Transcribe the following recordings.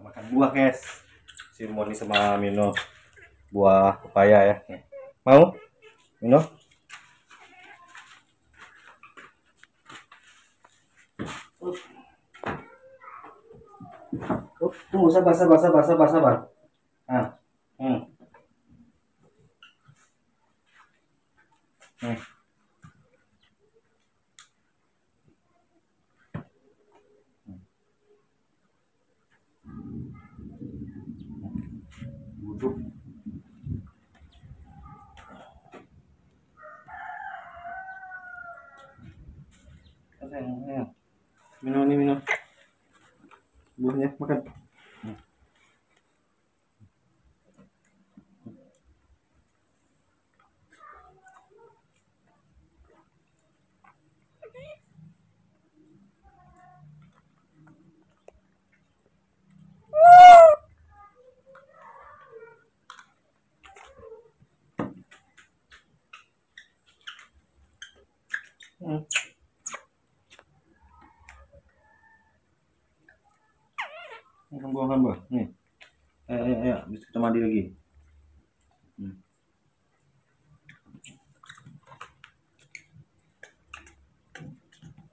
makan buah guys. Si Moni sama Mino. Buah pepaya ya. Mau? Mino? Oh, tunggu sabar sabar sabar sabar sabar. Ah hmm. Hmm. Minum nih minum buahnya makan Buah kan buah. Nih. Ayo, ayo, ayo. Habis kita mandi lagi. Hmm.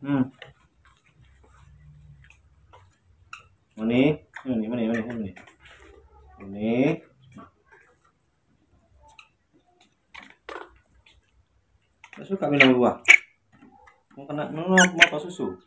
Hmm. Ini, ini, ini, ini, ini. Ini. Gak suka minum buah. Mau kena minum apa susu?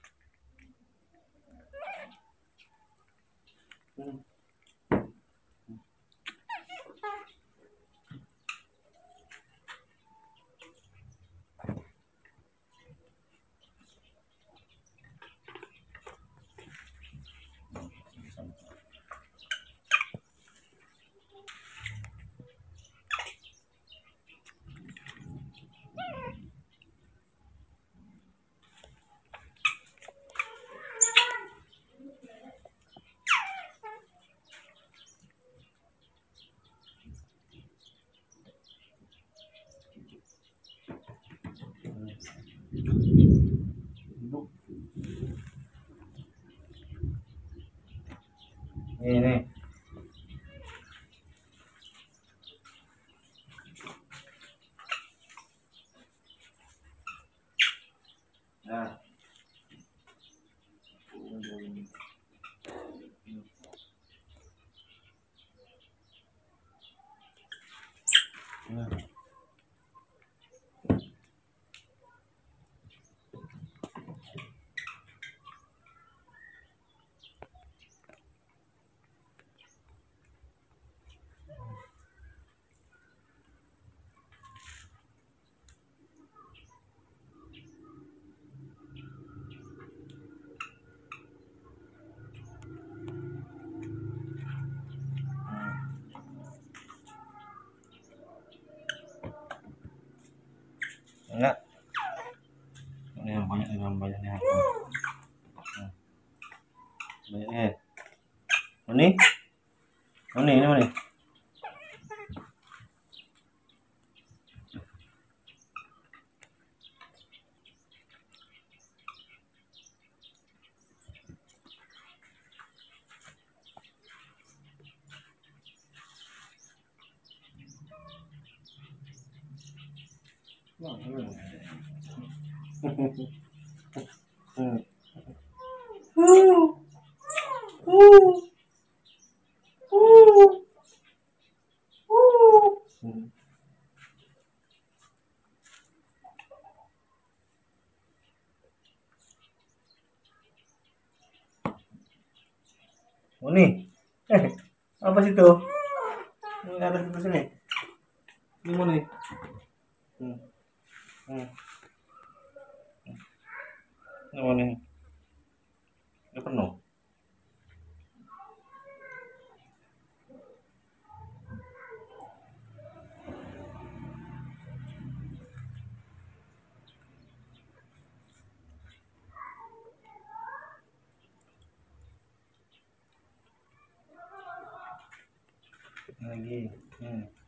いい。Enggak. Ini yang banyak yang banyaknya. Hmm. Banyaknya. Ini? Ini, ini mana? Oh nih, eh, apa sih? Ini ada di sini. Ini mana nih? Hmm. Hmm. Ini mana? Ini penuh. Lagi. Hmm.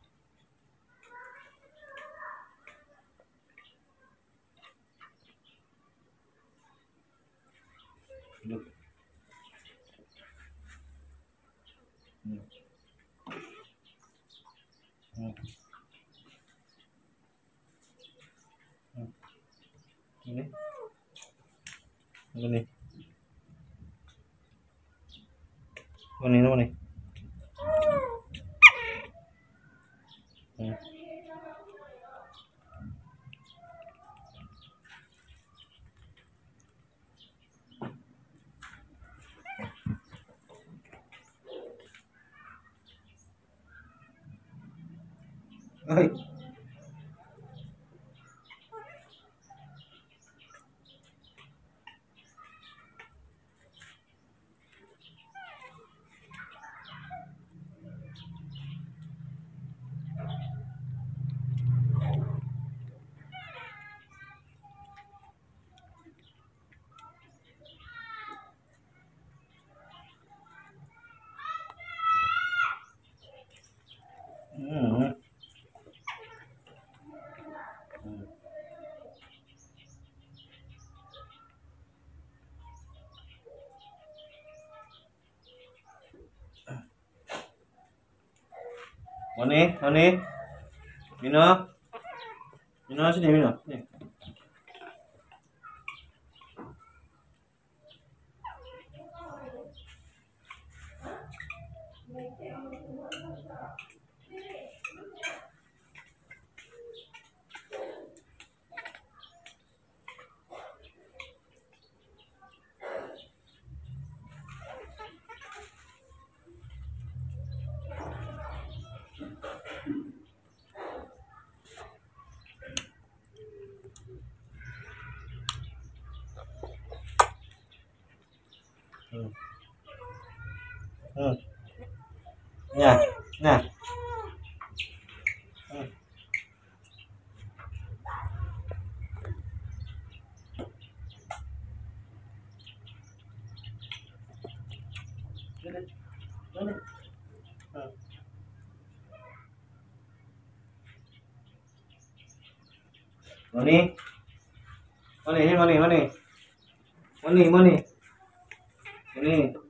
Apa nih? Apa nih? Apa nih? Hmm. Ay. Hmm. Moni, Moni. Mino. Mino sini, Mino. Sini. Hmm. Hmm. Nah, nah. Hmm. Sini. Sini. Hmm. Moni. Moni, ini Moni, Moni.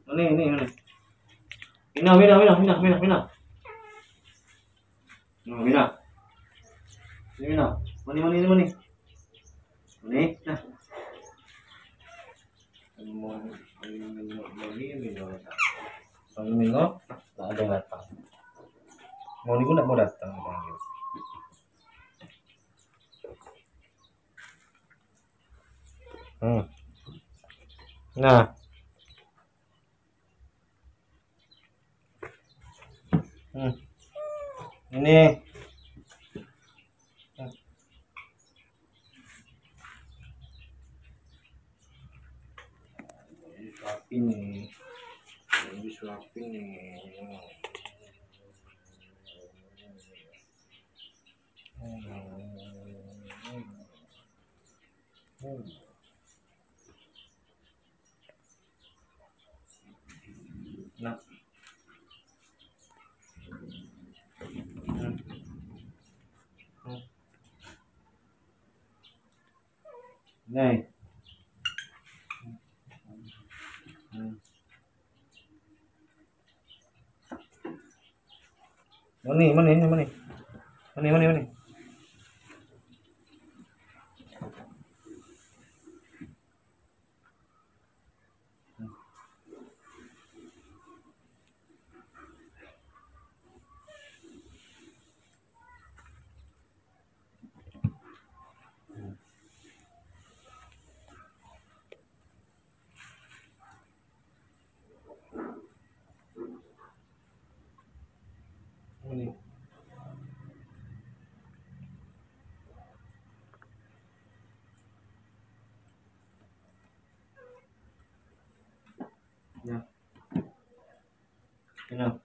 Moni, Moni. Ini, ini, ini, ini. Mina, mina, mina, mina, mina, mina. Nah, mina. Ini mina. Mani, mani, ini mani. Mani, nah. Mani, minggu, tak ada datang. Moni pun tak mau datang. Panggil. Hmm. Nah. Hmm. Ini. Hmm. Ini Disuapin nih. Nah. Này. Hmm. Mana mana ini mana? Mana mana mana? Ini. Ya. Kenapa?